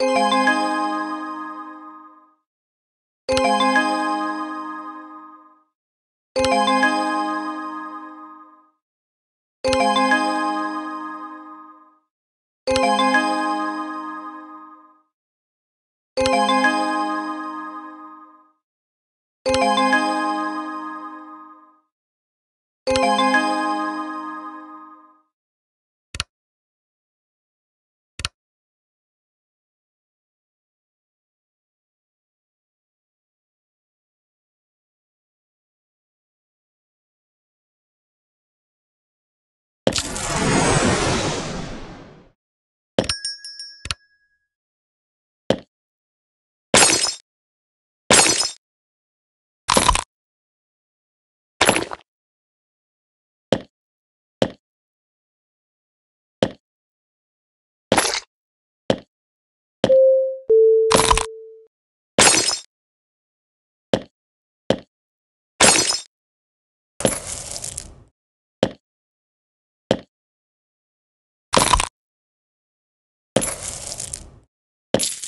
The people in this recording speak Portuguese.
Música you